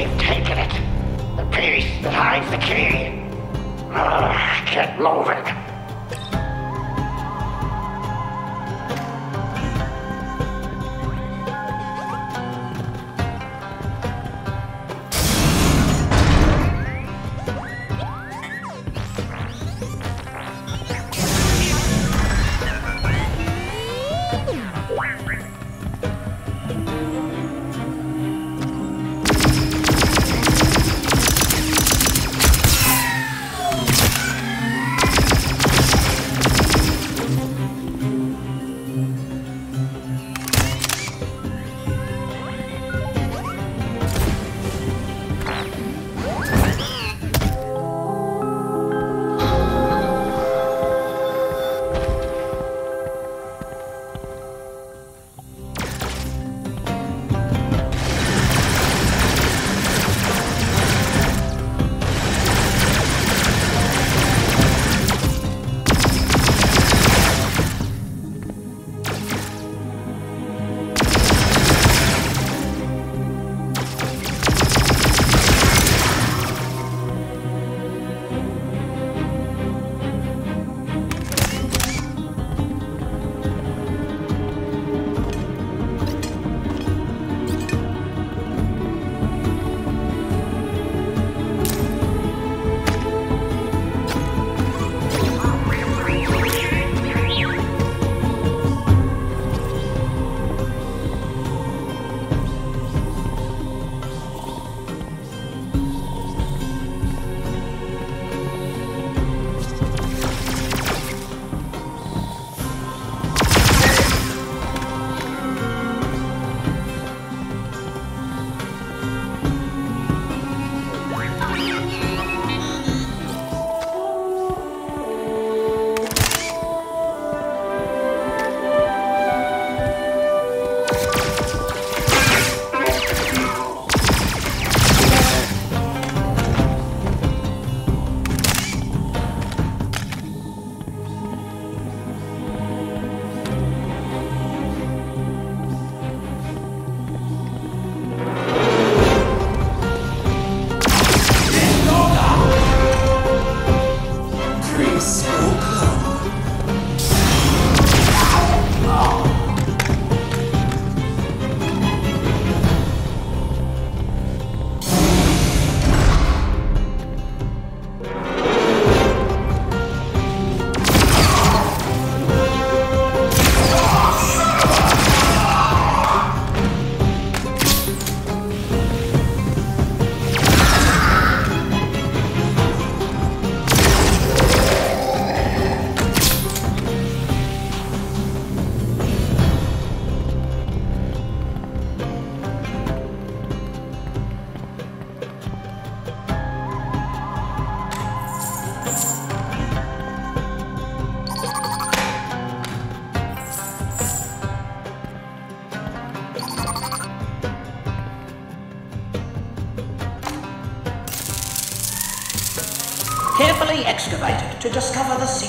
They've taken it. The piece that hides the key. Ugh, get moving.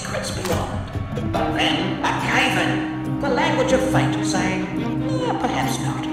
Secrets beyond. Then, a cave-in. The language of fate saying, eh, perhaps not.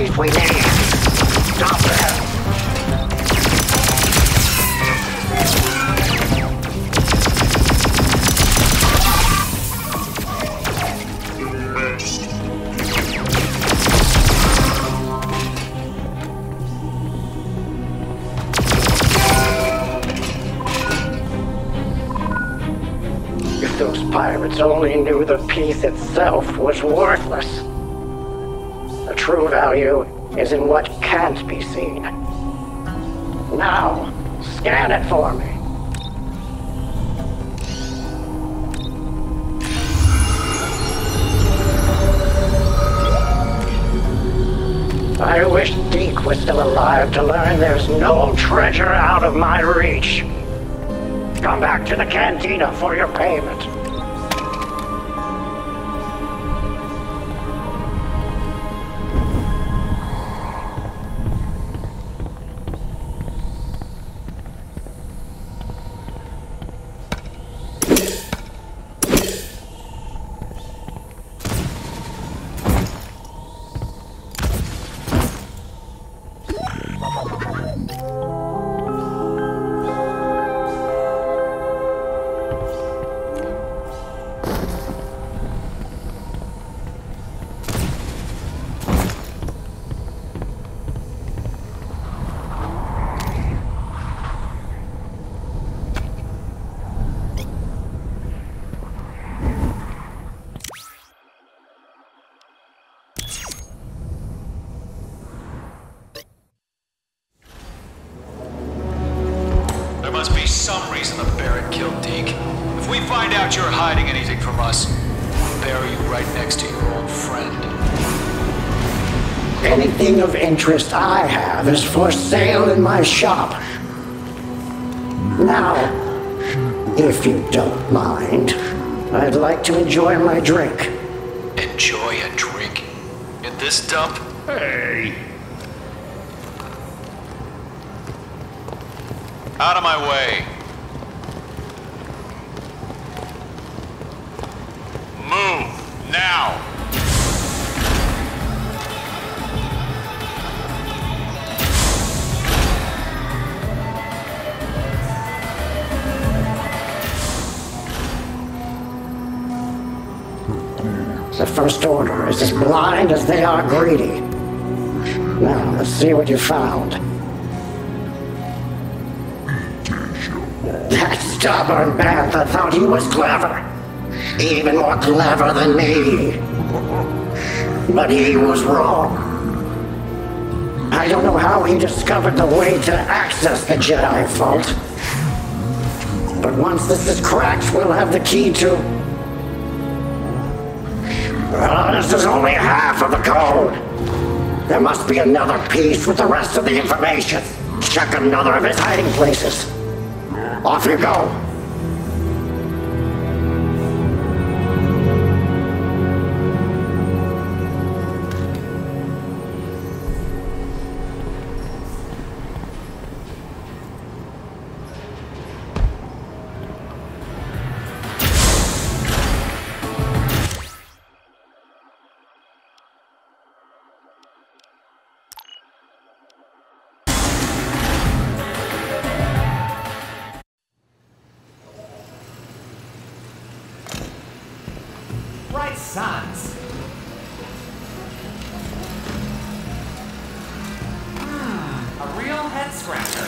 Piece we need. Stop them! If those pirates only knew the piece itself was worthless. True value is in what can't be seen. Now, scan it for me. I wish Deke was still alive to learn there's no treasure out of my reach. Come back to the cantina for your payment. Find out you're hiding anything from us, we'll bury you right next to your old friend. Anything of interest I have is for sale in my shop. Now, if you don't mind, I'd like to enjoy my drink. Enjoy a drink? In this dump? Hey, Out of my way. Now. The First Order is as blind as they are greedy. Now, let's see what you found. That stubborn bantha thought he was clever. Even more clever than me. But he was wrong. I don't know how he discovered the way to access the Jedi Vault. But once this is cracked, we'll have the key to well, this is only half of the code. There must be another piece with the rest of the information. Check another of his hiding places. Off you go. Right suns. Hmm, a real head scratcher.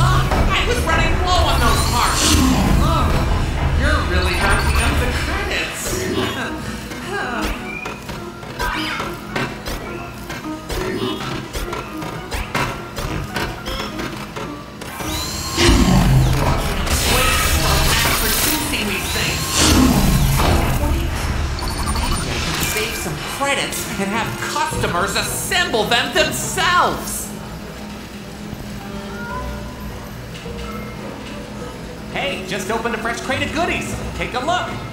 Ah, I was running low on those parts. Oh, you're really credits and have customers assemble them themselves. Hey, just opened a fresh crate of goodies. Take a look.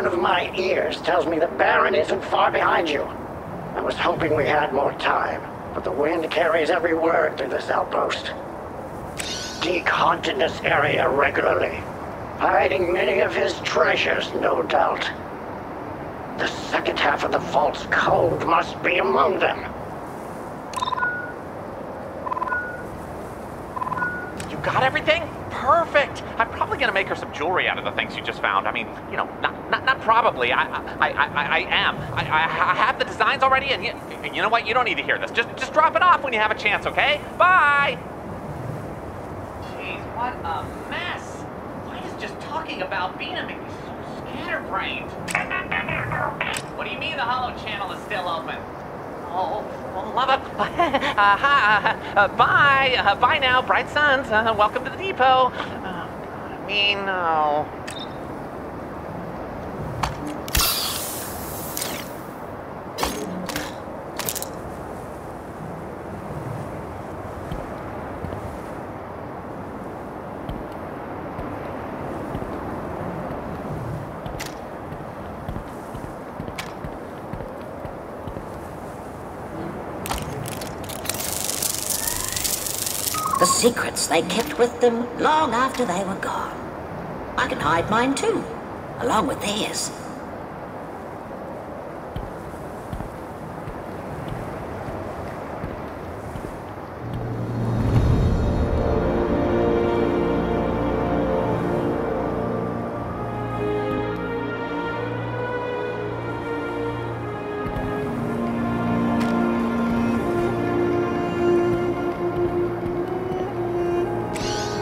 One of my ears tells me the Baron isn't far behind you. I was hoping we had more time, but the wind carries every word through this outpost. Deke haunted this area regularly, hiding many of his treasures, no doubt. The second half of the vault's code must be among them. Got everything? Perfect. I'm probably gonna make her some jewelry out of the things you just found. I mean, you know, not not, not probably. I I, I, I, am. I, I, have the designs already, and you, you know what? You don't need to hear this. Just just drop it off when you have a chance, okay? Bye. Jeez, what a mess. Why is just talking about Beanham making me so scatterbrained? What do you mean the hollow channel is still open? Oh, love it. uh, hi, uh, bye. Uh, bye now, bright suns. Uh, welcome to the depot. Uh, I mean, no. Secrets they kept with them long after they were gone. I can hide mine too, along with theirs.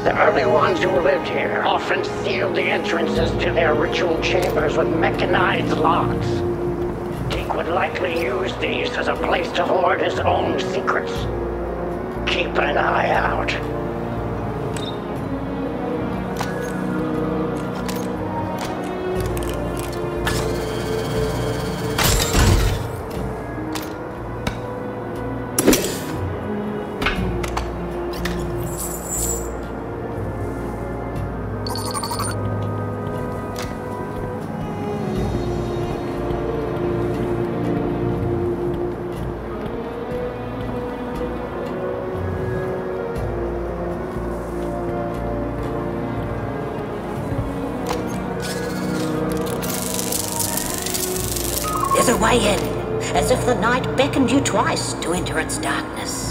The early ones who lived here often sealed the entrances to their ritual chambers with mechanized locks. Deke would likely use these as a place to hoard his own secrets. Keep an eye out. A way in, as if the night beckoned you twice to enter its darkness.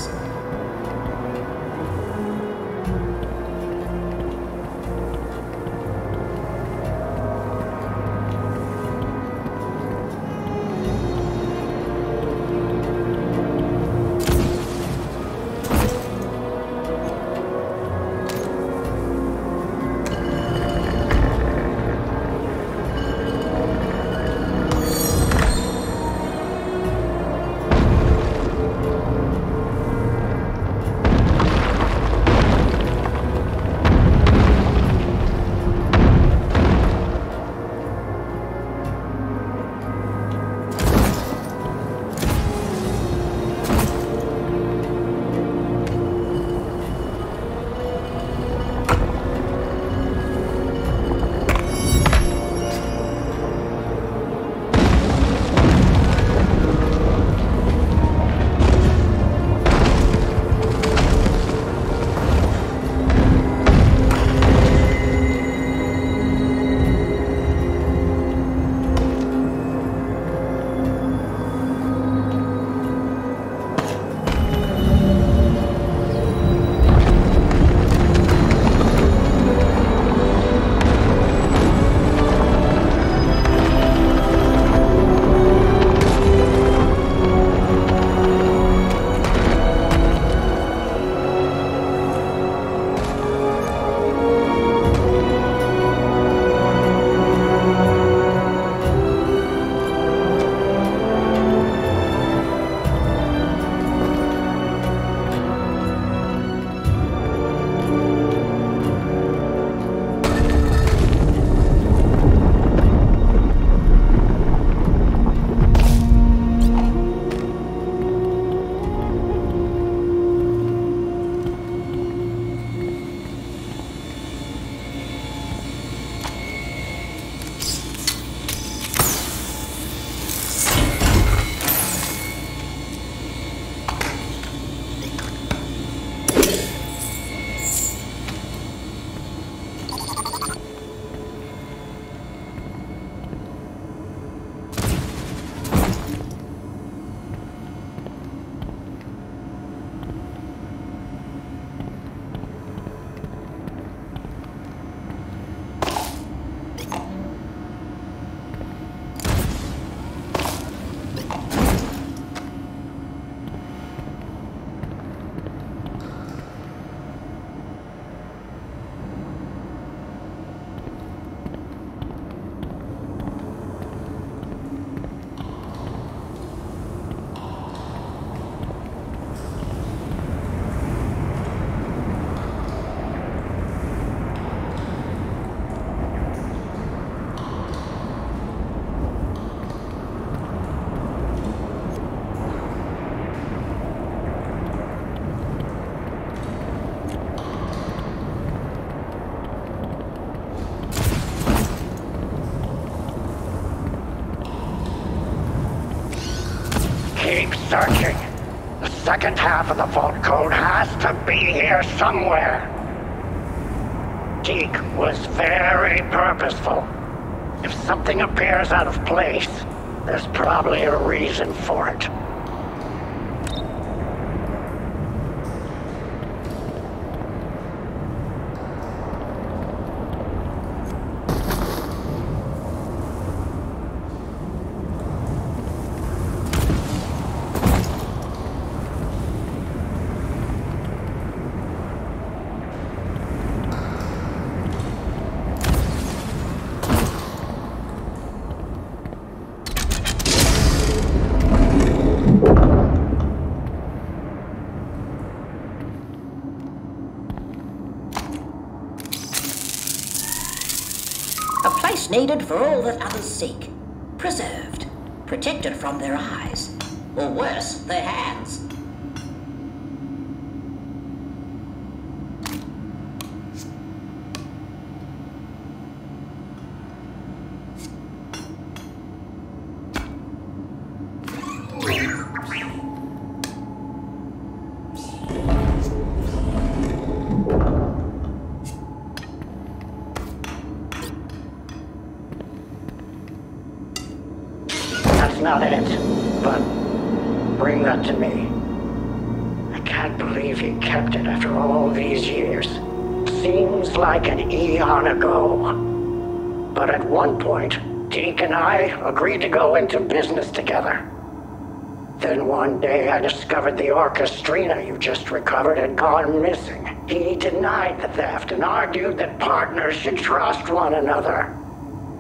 Searching. The second half of the vault code has to be here somewhere. Deke was very purposeful. If something appears out of place, there's probably a reason for it. Needed for all that others seek. Preserved. Protected from their eyes. Or worse, their hands. That's not it. But bring that to me. I can't believe he kept it after all these years. Seems like an eon ago. But at one point, Deke and I agreed to go into business together. Then one day I discovered the orchestrina you just recovered had gone missing. He denied the theft and argued that partners should trust one another.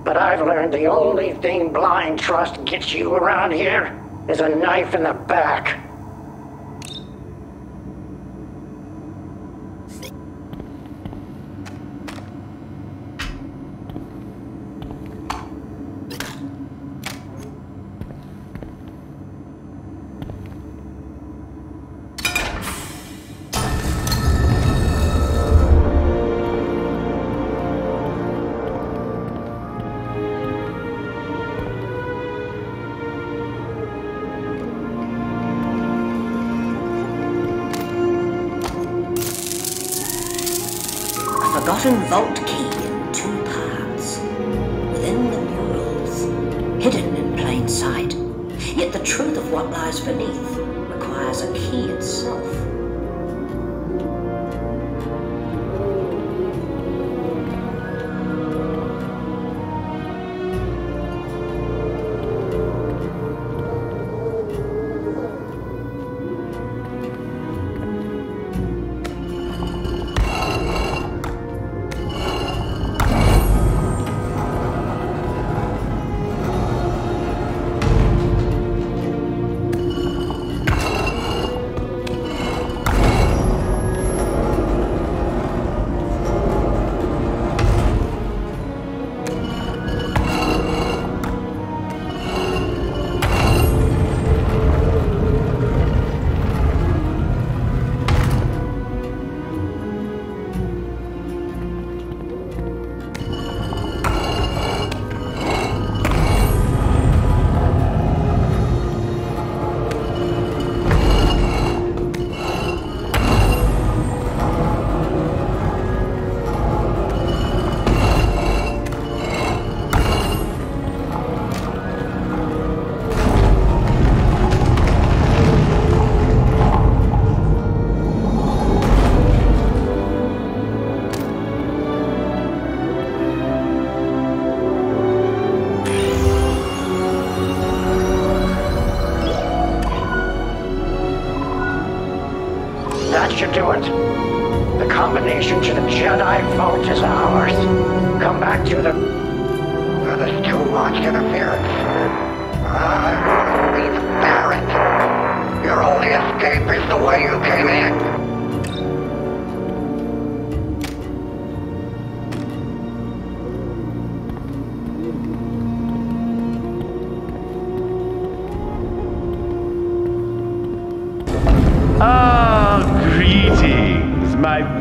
But I've learned the only thing blind trust gets you around here is a knife in the back.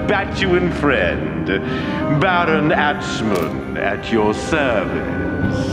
Batuan friend, Baron Attsmun, at your service.